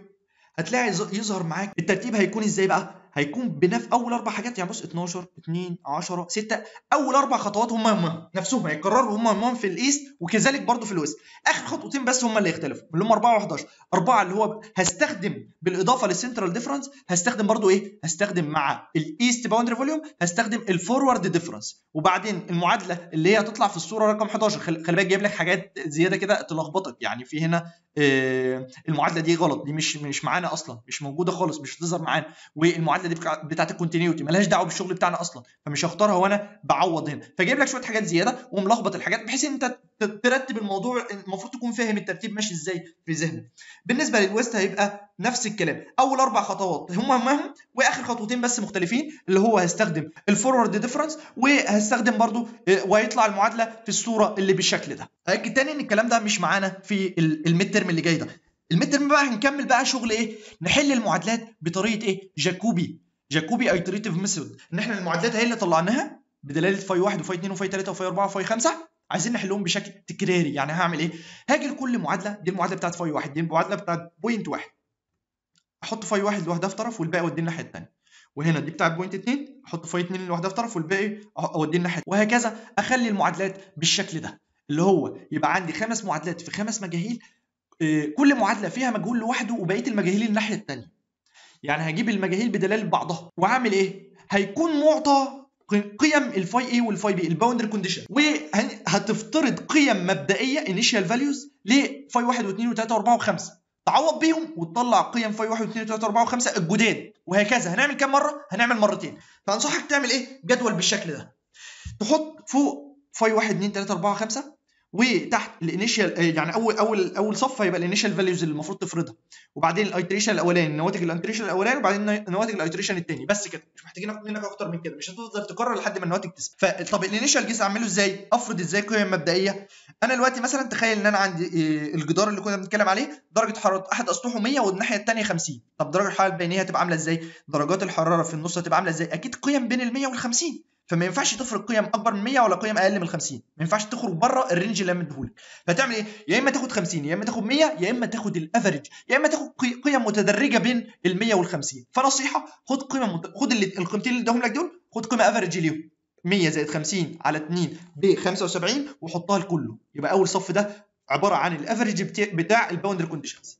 هتلاقي يظهر معاك الترتيب هيكون إزاي بقى؟ هيكون بنفس أول أربع حاجات. يعني بص 12 2 10 6 أول أربع خطوات هم هم نفسهم هيكرروا هم هم في ال east وكذلك برضو في ال west. آخر خطوتين بس هم اللي يختلفوا اللي هم 4 و11 4 اللي هو هستخدم بالإضافة لل central difference هستخدم برضو إيه؟ هستخدم مع ال east boundary volume هستخدم ال forward difference وبعدين المعادلة اللي هي هتطلع في الصورة رقم 11 خلي بالك جايب لك حاجات زيادة كده تلخبطك. يعني في هنا آه المعادلة دي غلط. دي مش مش معانا أصلا مش موجودة خالص مش هتظهر معانا. والمعادلة دي بتاعت ال continuity مالهاش دعوة بالشغل بتاعنا أصلا. فمش هختارها وأنا بعوض هنا. فجايب لك شوية حاجات زيادة وملخبط الحاجات بحيث إن أنت ترتب الموضوع. المفروض تكون فاهم الترتيب ماشي إزاي في ذهنك. بالنسبة لل west هيبقى نفس الكلام. أول أربع خطوات هم هم وآخر خطوتين بس مختلفين اللي هو هستخدم ال forward difference وهستخدم برضو وهيطلع المعادلة في الصورة اللي بالشكل ده. هاجي تاني إن الكلام ده مش معانا في ال midterm اللي جاي ده. ال midterm بقى هنكمل بقى شغل إيه؟ نحل المعادلات بطريقة إيه؟ Jacobi. Jacobi iterative method ان إحنا المعادلات هي اللي طلعناها بدلالة phi 1 وفاي 2 وفاي 3 وفاي 4 وفاي 5 عايزين نحلهم بشكل تكراري. يعني هعمل إيه؟ هاجي لكل معادلة. دي المعادلة بتاعت فاي 1 دي المعادلة بتاعت point 1 أحط phi 1 لوحدها في طرف والباقي أوديه الناحية الثانية وهنا دي بتاعت point 2 أحط phi 2 لوحدها في طرف والباقي أوديه الناحية وهكذا أخلي المعادلات بالشكل ده. اللي هو يبقى عندي خمس معادلات في خمس مجاهيل كل معادلة فيها مجهول لوحده وبقية المجاهيل الناحية الثانية يعني هجيب المجاهيل بدلالة بعضها وهعمل إيه؟ هيكون معطى قيم ال phi A وال phi B ال boundary condition وهتفترض قيم مبدئية initial values ل phi 1 و2 و3 و4 و5 تعوض بيهم وتطلع قيم phi 1 و2 و3 و4 و5 الجداد. وهكذا. هنعمل كام مرة؟ هنعمل مرتين. فأنصحك تعمل إيه؟ جدول بالشكل ده. تحط فوق phi 1 2 3 4 5 وتحت ال initial يعني أول أول أول صف هيبقى ال initial values اللي المفروض تفرضها. وبعدين ال iteration الأولاني نواتج ال iteration الأولاني وبعدين نواتج ال iteration الثاني بس كده مش محتاجين منك أكتر من كده. مش هتفضل تكرر لحد ما النواتج تثبت فطب ال initial guess أعمله إزاي؟ أفرض إزاي قيم مبدئية؟ أنا دلوقتي مثلا تخيل إن أنا عندي الجدار اللي كنا بنتكلم عليه درجة حرارة احد أسطحه 100 والناحية الثانية 50 طب درجة الحرارة البينية هتبقى عاملة إزاي؟ درجات الحرارة في النص هتبقى عاملة إزاي؟ أكيد قيم بين ال 100 وال 50 فما ينفعش تفرض قيم أكبر من 100 ولا قيم أقل من 50 ما ينفعش تخرج بره ال range اللي أنا مديهولك. فتعمل إيه؟ يا إما تاخد 50 يا إما تاخد 100 يا إما تاخد ال average. يا إما تاخد قيم متدرجة بين ال 100 وال 50 فنصيحة خد قيمة مت... خد القيمتين اللي اداهم لك دول خد قيمة average ليهم. 100 زائد 50 على 2 ب 75 وحطها لكله. يبقى أول صف ده عبارة عن ال average بتاع ال boundary conditions.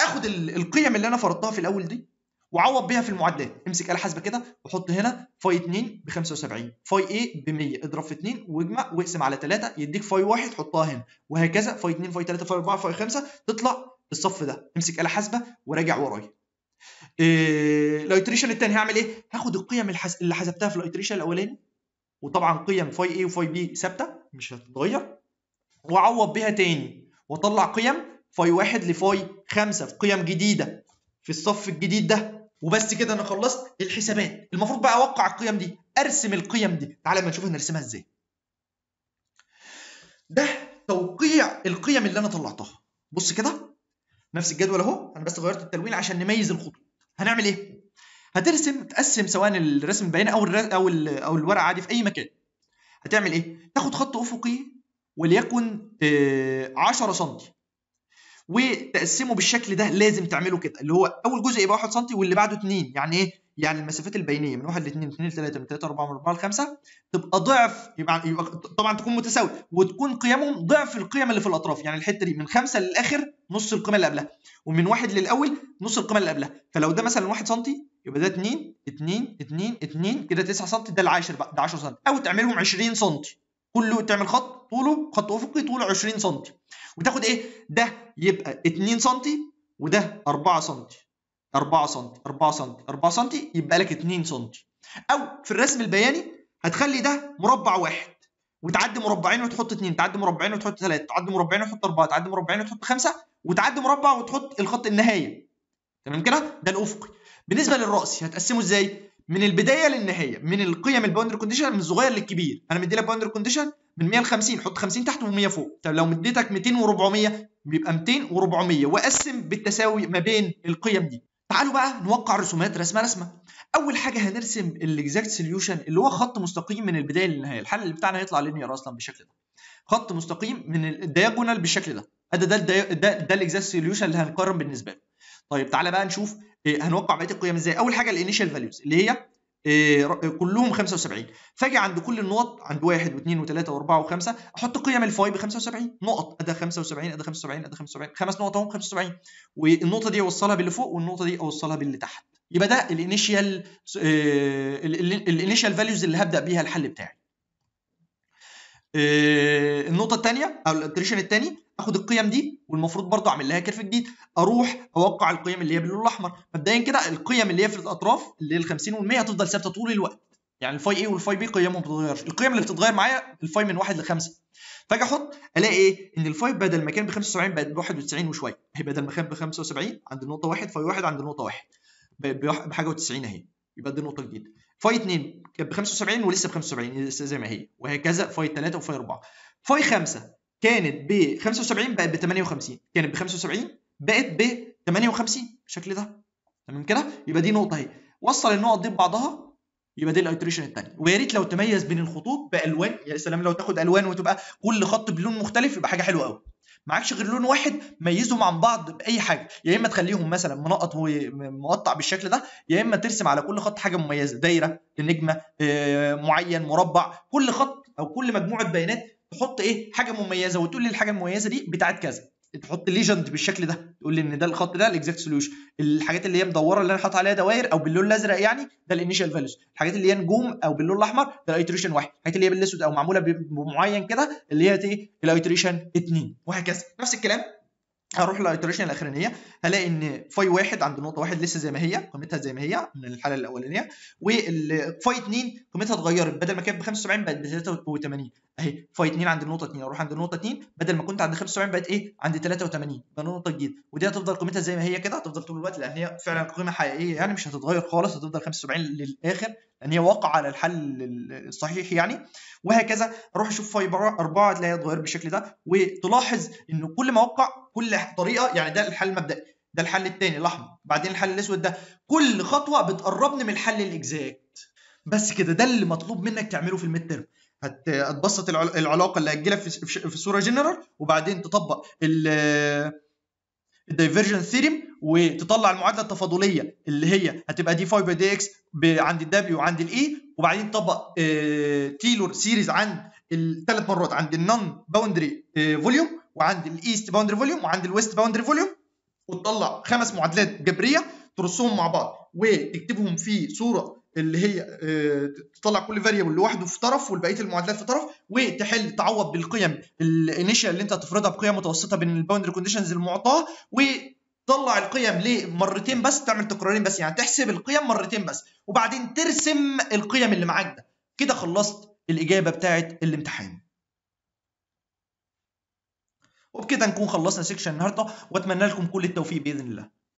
آخد القيم اللي أنا فرضتها في الأول دي وعوض بيها في المعادلات امسك آلة حاسبة كده وحط هنا phi 2 ب 75 phi A ب 100 اضرب في 2 واجمع واقسم على 3 يديك phi 1 حطها هنا. وهكذا phi 2 phi 3 phi 4 phi 5 تطلع الصف ده. امسك آلة حاسبة وراجع ورايا. إيه ال iteration الثاني هعمل إيه؟ هاخد القيم. اللي حسبتها في ال iteration الأولاني. وطبعا قيم phi A و phi B ثابتة مش هتتغير. وأعوض بيها تاني. وأطلع قيم phi 1 ل phi 5 في قيم جديدة. في الصف الجديد ده. وبس كده أنا خلصت الحسابات. المفروض بقى أوقع القيم دي أرسم القيم دي. تعالى ما نشوف هنرسمها إزاي. ده توقيع القيم اللي أنا طلعتها. بص كده نفس الجدول أهو. أنا بس غيرت التلوين عشان نميز الخطوط. هنعمل إيه؟ هترسم تقسم سواء الرسم البياني أو الر... أو. أو الورقة عادي في أي مكان. هتعمل إيه؟ تاخد خط أفقي وليكن 10 سم وتقسمه بالشكل ده لازم تعمله كده اللي هو أول جزء يبقى 1 سم واللي بعده 2 يعني إيه؟ يعني المسافات البينية من 1 ل 2 2 ل 3 من 3 4 من 4 ل 5 تبقى ضعف يبقى, يبقى طبعا تكون متساويه وتكون قيمهم ضعف القيم اللي في الأطراف يعني الحتة دي من 5 للآخر نص القيمة اللي قبلها ومن 1 للأول نص القيمة اللي قبلها فلو ده مثلا 1 سم يبقى ده 2 2 2 2 كده 9 سم ده العاشر بقى ده 10 سم أو تعملهم 20 سم كله تعمل خط طوله خط افقي طوله 20 سم وتاخد إيه؟ ده يبقى 2 سم وده 4 سم 4 سم 4 سم 4 سم يبقى لك 2 سم أو في الرسم البياني هتخلي ده مربع واحد. وتعدي مربعين وتحط اثنين تعدي مربعين وتحط ثلاثة تعدي مربعين وتحط أربعة تعدي مربعين وتحط خمسة وتعدي مربع وتحط الخط النهايه تمام كده؟ ده الأفقي. بالنسبة للراسي هتقسمه إزاي؟ من البداية للنهاية من القيم ال boundary condition من الصغير للكبير. أنا مدي لك boundary condition من 100 ل 50 حط 50 تحت و100 فوق. طب لو مديتك 200 و400 بيبقى 200 و400 واقسم بالتساوي ما بين القيم دي. تعالوا بقى نوقع رسومات رسمة رسمة. أول حاجة هنرسم ال exact solution اللي هو خط مستقيم من البداية للنهاية. الحل اللي بتاعنا هيطلع linear أصلا بالشكل ده. خط مستقيم من ال diagonal بالشكل ده. ده ده ده, ده, ده ال exact solution اللي هنقارن بالنسبة له. طيب تعالى بقى نشوف هنوقع بقية القيم إزاي. أول حاجة ال initial values اللي هي كلهم 75 فاجي عند كل النقط عند واحد واثنين وثلاثة وأربعة وخمسة أحط قيم ال phi ب 75 نقط أدي 75 أدي 75 أدي 75 خمس نقط اهم 75 والنقطة دي أوصلها باللي فوق والنقطة دي أوصلها باللي تحت. يبقى ده ال initial ال initial values اللي هبدأ بيها الحل بتاعي. النقطة الثانية أو ال iteration الثاني آخد القيم دي والمفروض برضه أعمل لها curve جديد. أروح أوقع القيم اللي هي باللون الأحمر. مبدئيا كده القيم اللي هي في الأطراف اللي هي ال 50 وال 100 هتفضل ثابتة طول الوقت. يعني ال phi A وال phi B قيمهم ما بتتغيرش. القيم اللي بتتغير معايا ال phi من 1 ل 5 فأجي أحط ألاقي إيه؟ إن ال phi بدل ما كان ب 75 بقت ب 91 وشوية. هي بدل ما كان ب 75 عند النقطه 1 phi 1 عند النقطه 1 بحاجة و90 أهي. يبقى دي نقطة جديدة. phi 2 كانت ب 75 ولسه ب 75 لسه زي ما هي. وهكذا phi 3 و phi 4 phi 5 كانت ب 75 بقت ب 58 كانت ب 75 بقت ب 58 بالشكل ده. تمام كده؟ يبقى دي نقطة اهي. وصل النقط دي ببعضها يبقى دي ال iteration الثانية ويا ريت لو تميز بين الخطوط بألوان. يا سلام لو تاخد ألوان وتبقى كل خط بلون مختلف يبقى حاجة حلوة قوي معكش غير لون واحد ميزهم عن بعض بأي حاجة. يا إما تخليهم مثلا منقط ومقطع بالشكل ده يا إما ترسم على كل خط حاجة مميزة. دايرة نجمة معين مربع. كل خط أو كل مجموعة بيانات تحط إيه؟ حاجة مميزة وتقول لي الحاجة المميزة دي بتاعت كذا. تحط legend بالشكل ده. تقول لي إن ده الخط ده ال exact solution الحاجات اللي هي مدورة اللي أنا حاطط عليها دوائر أو باللون الأزرق يعني ده ال initial values الحاجات اللي هي نجوم أو باللون الأحمر ده ال iteration واحد. الحاجات اللي هي بالأسود أو معمولة بمعين كده اللي هي إيه؟ ال iteration 2 وهكذا. نفس الكلام. هروح لل iteration الأخرانية هلاقي إن phi واحد عند نقطة واحد لسه زي ما هي قيمتها زي ما هي من الحالة الأولانية وال phi 2 قيمتها اتغيرت بدل ما كانت ب 75 بقت ب 83 أهي phi 2 عند النقطه 2 أروح عند النقطه 2 بدل ما كنت عند 75 بقت إيه؟ عند 83 ده نقطة جديدة. ودي هتفضل قيمتها زي ما هي كده هتفضل طول الوقت لأن هي فعلا قيمة حقيقية يعني مش هتتغير خالص هتفضل 75 للآخر. لأن هي واقعة على الحل الصحيح يعني. وهكذا أروح أشوف phi 4 هتلاقيها اتغيرت بالشكل ده وتلاحظ ان كل ما اوقع كل طريقة يعني ده الحل المبدئي ده الحل الثاني الاحمر بعدين الحل الأسود ده كل خطوة بتقربني من الحل ال exact. بس كده ده اللي مطلوب منك تعمله في ال midterm هتبسط العلاقة اللي هتجيلك في الصورة جنرال وبعدين تطبق ال divergence theorem وتطلع المعادلة التفاضلية اللي هي هتبقى d phi by dx عند ال W وعند ال E وبعدين تطبق Taylor series عند الثلاث مرات عند ال non boundary volume وعند ال east boundary volume وعند ال west boundary volume وتطلع خمس معادلات جبرية ترصهم مع بعض وتكتبهم في صورة اللي هي تطلع كل variable لوحده في طرف والبقية المعادلات في طرف وتحل تعوض بالقيم ال initial اللي انت هتفرضها بقيم متوسطة بين ال boundary conditions المعطاه وتطلع القيم لمرتين بس تعمل تكرارين بس يعني تحسب القيم مرتين بس وبعدين ترسم القيم اللي معاك ده. كده خلصت الإجابة بتاعه الامتحان. وبكده نكون خلصنا سيكشن النهارده وأتمنى لكم كل التوفيق بإذن الله.